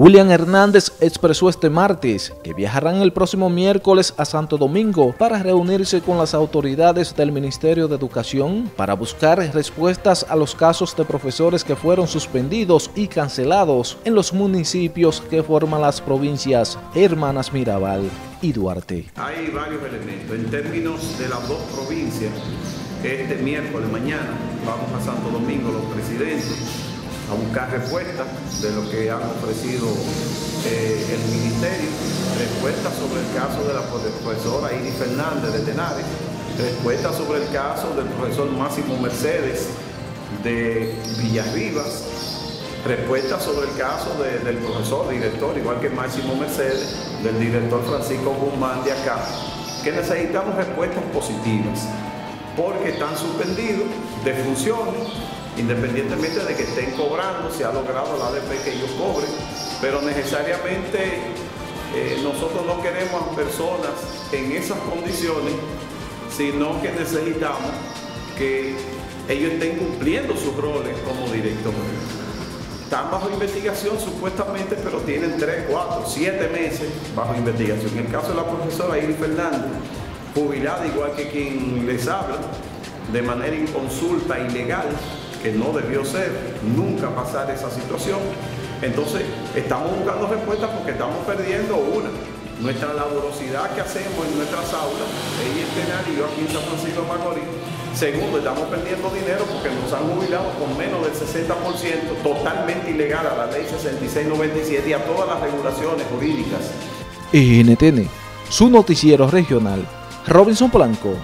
William Hernández expresó este martes que viajarán el próximo miércoles a Santo Domingo para reunirse con las autoridades del Ministerio de Educación para buscar respuestas a los casos de profesores que fueron suspendidos y cancelados en los municipios que forman las provincias Hermanas Mirabal y Duarte. Hay varios elementos. En términos de las dos provincias, este miércoles mañana vamos a Santo Domingo los presidentes a buscar respuestas de lo que han ofrecido eh, el Ministerio, respuestas sobre el caso de la profesora Iris Fernández de Tenares, respuestas sobre el caso del profesor Máximo Mercedes de Villarribas, respuestas sobre el caso del profesor, director, igual que Máximo Mercedes, del director Francisco Guzmán de acá, que necesitamos respuestas positivas, porque están suspendidos de funciones independientemente de que estén cobrando, se ha logrado la ADP que ellos cobren, pero necesariamente eh, nosotros no queremos personas en esas condiciones, sino que necesitamos que ellos estén cumpliendo sus roles como directores. Están bajo investigación supuestamente, pero tienen 3, 4, 7 meses bajo investigación. En el caso de la profesora Iris Fernández, jubilada igual que quien les habla, de manera inconsulta, ilegal, que no debió ser, nunca pasar esa situación. Entonces, estamos buscando respuestas porque estamos perdiendo una, nuestra laborosidad que hacemos en nuestras aulas, en yo aquí en San Francisco de Macorís. Segundo, estamos perdiendo dinero porque nos han jubilado con menos del 60%, totalmente ilegal a la ley 6697 y a todas las regulaciones jurídicas. NTN, su noticiero regional, Robinson Blanco.